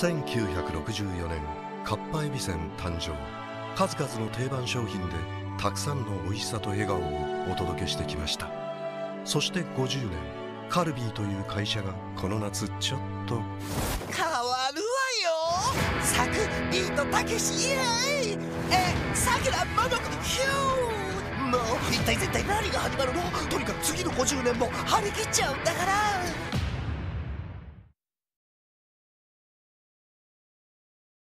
1964年かっぱえびせん誕生。数々の定番商品でたくさんの美味しさと笑顔をお届けしてきました。そして50年カルビーという会社がこの夏ちょっと。変わるわよ。サクビートたけしイエーイえさくらももこヒュー。もう一体絶対何が始まるの？とにかく次の50年も張り切っちゃうんだから。